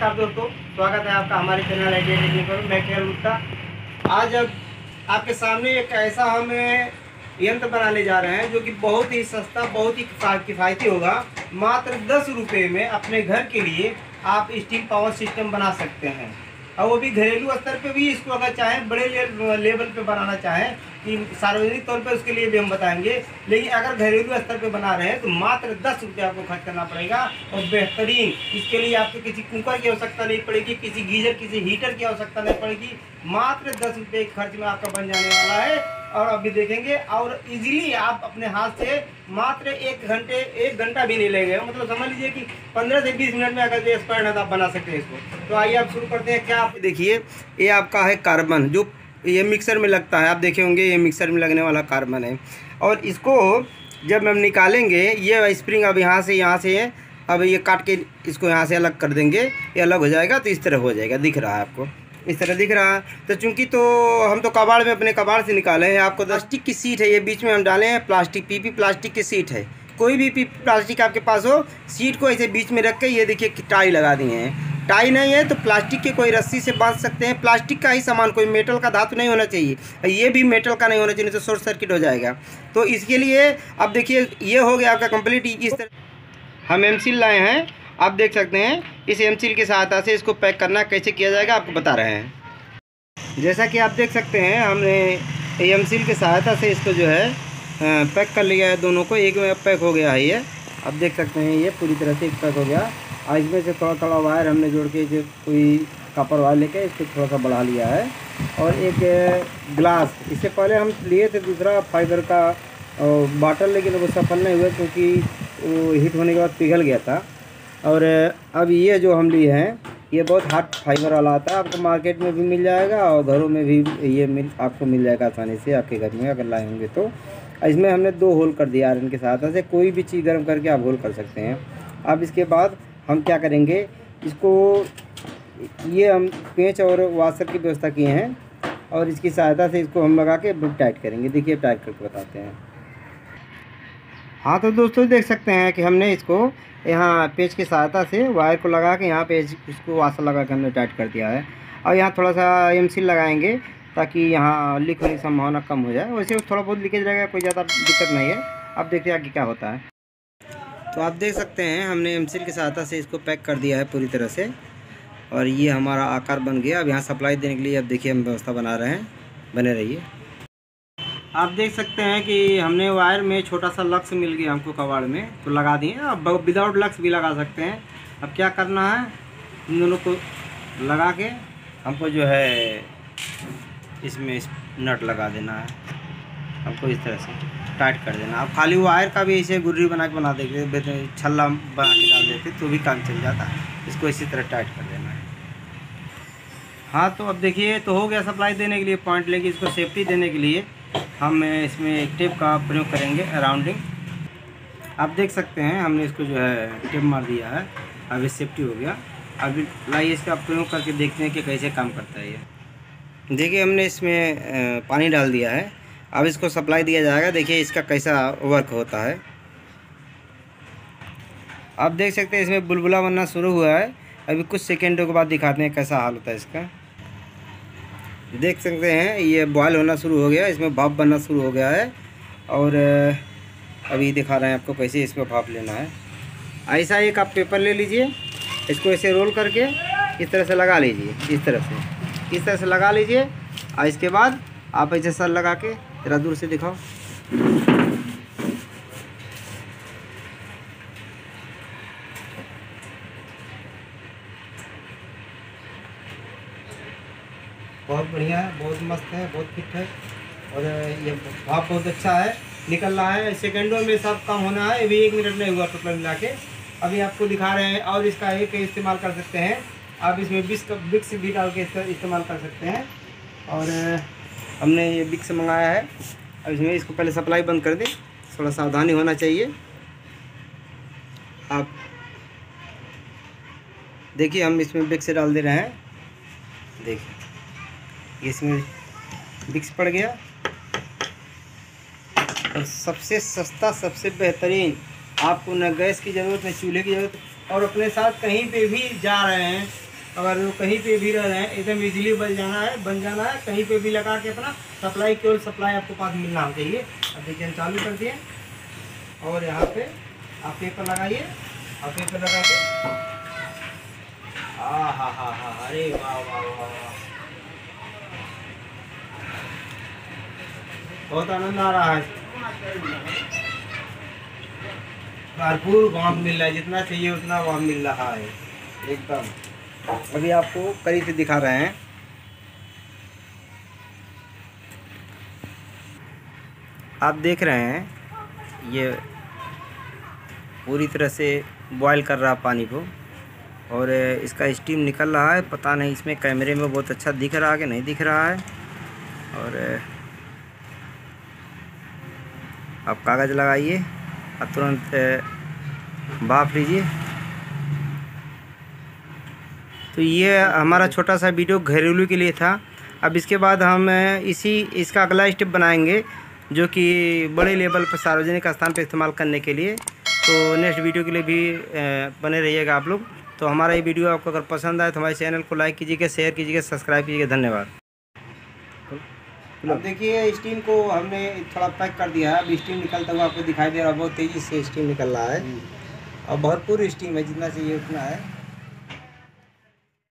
नमस्कार दोस्तों, स्वागत है आपका हमारे चैनल आइडिया टेक्निक पर। मैं खेल गुप्ता आज अब आपके सामने एक ऐसा हम यंत्र बनाने जा रहे हैं, जो कि बहुत ही सस्ता, बहुत ही किफ़ायती होगा। मात्र दस रुपये में अपने घर के लिए आप स्टील पावर सिस्टम बना सकते हैं। और वो भी घरेलू स्तर पे भी इसको अगर चाहें बड़े ले, लेवल पे बनाना चाहें कि सार्वजनिक तौर पे उसके लिए भी हम बताएँगे। लेकिन अगर घरेलू स्तर पे बना रहे हैं तो मात्र दस रुपये आपको खर्च करना पड़ेगा और बेहतरीन। इसके लिए आपको किसी कुकर की आवश्यकता नहीं पड़ेगी किसी गीजर किसी हीटर की आवश्यकता नहीं पड़ेगी। मात्र दस रुपये खर्च में आपका बन जाने वाला है। और अभी देखेंगे, और इजीली आप अपने हाथ से मात्र एक घंटे, एक घंटा भी नहीं लगेगा मतलब समझ लीजिए कि पंद्रह से बीस मिनट में अगर जो एक्सपर्ट है तो आप बना सकते हैं इसको। तो आइए आप शुरू करते हैं। क्या आप देखिए, ये आपका है कार्बन जो ये मिक्सर में लगता है। आप देखे होंगे, ये मिक्सर में लगने वाला कार्बन है। और इसको जब हम निकालेंगे, ये स्प्रिंग अब यहाँ से यहाँ से है। अब ये काट के इसको यहाँ से अलग कर देंगे। ये अलग हो जाएगा तो इस तरह हो जाएगा। दिख रहा है आपको। इस तरह दिख रहा तो चूँकि तो हम तो कबाड़ में अपने कबाड़ से निकाले हैं, आपको प्लास्टिक की सीट है, ये बीच में हम डाले हैं, प्लास्टिक, पीपी प्लास्टिक की सीट है। कोई भी पी प्लास्टिक आपके पास हो, सीट को ऐसे बीच में रख के ये देखिए टाई लगा दिए हैं। टाई नहीं है तो प्लास्टिक के कोई रस्सी से बाँध सकते हैं। प्लास्टिक का ही सामान, कोई मेटल का धातु नहीं होना चाहिए। ये भी मेटल का नहीं होना चाहिए तो शॉर्ट सर्किट हो जाएगा। तो इसके लिए अब देखिए, ये हो गया आपका कंप्लीट इस तरह हम एम लाए हैं। आप देख सकते हैं इस एम सील की सहायता से इसको पैक करना कैसे किया जाएगा, आपको बता रहे हैं। जैसा कि आप देख सकते हैं, हमने एम सील की सहायता से इसको जो है पैक कर लिया है दोनों को। एक में पैक हो गया है ये। आप देख सकते हैं, ये पूरी तरह से पैक हो गया। और इसमें से थोड़ा थोड़ा वायर हमने जोड़ के जो कोई कपर वायर लेके इसको थोड़ा सा बढ़ा लिया है। और एक ग्लास, इससे पहले हम लिए थे, दूसरा फाइबर का बाटल, लेकिन वो सफल नहीं हुआ क्योंकि वो हीट होने के बाद पिघल गया था। और अब ये जो हम लिए हैं, ये बहुत हार्ड फाइबर वाला आता है, आपको मार्केट में भी मिल जाएगा और घरों में भी ये मिल, आपको मिल जाएगा आसानी से, आपके घर में अगर लाए होंगे तो। इसमें हमने दो होल कर दिया आयरन के सहायता से कोई भी चीज़ गर्म करके आप होल कर सकते हैं। अब इसके बाद हम क्या करेंगे, इसको, ये हम पेंच और वाशर की व्यवस्था किए हैं और इसकी सहायता से इसको हम लगा के टाइट करेंगे। देखिए टाइट करके बताते हैं। हाँ तो दोस्तों देख सकते हैं कि हमने इसको यहाँ पेज की सहायता से वायर को लगा के यहाँ पेज इसको वाशर लगा के हमने टाइट कर दिया है। और यहाँ थोड़ा सा एम लगाएँगे ताकि यहाँ लीक होने की संभावना कम हो जाए। वैसे थोड़ा बहुत लीकेज रहेगा, कोई ज़्यादा दिक्कत नहीं है। अब देखते हैं आगे क्या होता है। तो आप देख सकते हैं, हमने एम की सहायता से इसको पैक कर दिया है पूरी तरह से। और ये हमारा आकार बन गया। अब यहाँ सप्लाई देने के लिए अब देखिए हम व्यवस्था बना रहे हैं। बने रहिए। आप देख सकते हैं कि हमने वायर में छोटा सा लक्स मिल गया हमको कबाड़ में तो लगा दिए। अब विदाउट लक्स भी लगा सकते हैं। अब क्या करना है? इन दोनों को लगा के हमको जो है इसमें इस नट लगा देना है। हमको इस तरह से टाइट कर देना अब खाली वायर का भी ऐसे गुर्री बना के बना देते छल्ला बना के डाल देते तो भी काम चल जाता। इसको इसी तरह टाइट कर देना है। हाँ तो अब देखिए तो हो गया सप्लाई देने के लिए पॉइंट लेके इसको सेफ्टी देने के लिए। हम इसमें एक टेप का प्रयोग करेंगे अराउंडिंग आप देख सकते हैं, हमने इसको जो है टेप मार दिया है। ये सेफ्टी हो गया। अब लाइए इसका प्रयोग करके देखते हैं कि कैसे काम करता है ये। देखिए, हमने इसमें पानी डाल दिया है। अब इसको सप्लाई दिया जाएगा। देखिए, इसका कैसा वर्क होता है। आप देख सकते हैं, इसमें बुलबुला बनना शुरू हुआ है। अभी कुछ सेकेंडों के बाद दिखाते हैं कैसा हाल होता है इसका। देख सकते हैं, ये बॉयल होना शुरू हो गया, इसमें भाप बनना शुरू हो गया है। और अभी दिखा रहे हैं आपको कैसे इसमें भाप लेना है। ऐसा एक आप पेपर ले लीजिए, इसको ऐसे रोल करके इस तरह से लगा लीजिए, इस तरह से। इस तरह से लगा लीजिए, और इसके बाद आप ऐसे सर लगा के ज़रा दूर से दिखाओ। बहुत बढ़िया है, बहुत मस्त है, बहुत फिट है। और ये भाप बहुत अच्छा है, निकल रहा है, सेकेंडों में सब काम होना है, अभी एक मिनट नहीं हुआ टोटल मिला के। अभी आपको दिखा रहे हैं, और इसका एक इस्तेमाल कर सकते हैं। आप इसमें बिक्स बिक्स भी डाल के इस्तेमाल कर सकते हैं। और हमने ये बिक्स मंगाया है। अब इसमें इसको पहले सप्लाई बंद कर दें, थोड़ा सावधानी होना चाहिए। आप देखिए, हम इसमें बिक्स डाल दे रहे हैं। देखिए। इसमें बिक्स पड़ गया। और सबसे सस्ता, सबसे बेहतरीन, आपको न गैस की ज़रूरत, न चूल्हे की ज़रूरत, और अपने साथ कहीं पे भी जा रहे हैं, अगर वो कहीं पे भी रह रहे हैं, एकदम इजीली बन जाना है, बन जाना है, कहीं पे भी लगा के अपना सप्लाई केवल सप्लाई आपको पास मिलना हो चाहिए अब देखिए हम चालू कर दिए और यहाँ पे आप पेपर लगाइए और पेपर लगा के। हाँ हाँ हाँ हाँ अरे वाह वाह वाह वाह। बहुत आनंद आ रहा है। भरपूर वाम मिल रहा है, जितना चाहिए उतना वाम मिल रहा है, एकदम। अभी आपको करीब से दिखा रहे हैं। आप देख रहे हैं, ये पूरी तरह से बॉयल कर रहा पानी को, और इसका स्टीम निकल रहा है। पता नहीं, इसमें कैमरे में बहुत अच्छा दिख रहा है कि नहीं दिख रहा है। और आप कागज़ लगाइए और तुरंत भाप लीजिए। तो ये हमारा छोटा सा वीडियो घरेलू के लिए था। अब इसके बाद हम इसी, इसका अगला स्टेप बनाएँगे, जो कि बड़े लेवल पर सार्वजनिक स्थान पर इस्तेमाल करने के लिए। तो नेक्स्ट वीडियो के लिए भी बने रहिएगा आप लोग। तो हमारा ये वीडियो आपको अगर पसंद आए तो हमारे चैनल को लाइक कीजिएगा, शेयर कीजिएगा, सब्सक्राइब कीजिएगा। धन्यवाद। अब देखिए स्टीम को हमने थोड़ा पैक कर दिया है। अब स्टीम निकलता हुआ आपको दिखाई दे रहा है बहुत तेज़ी से स्टीम निकल रहा है। और भरपूर स्टीम है जितना चाहिए उतना है।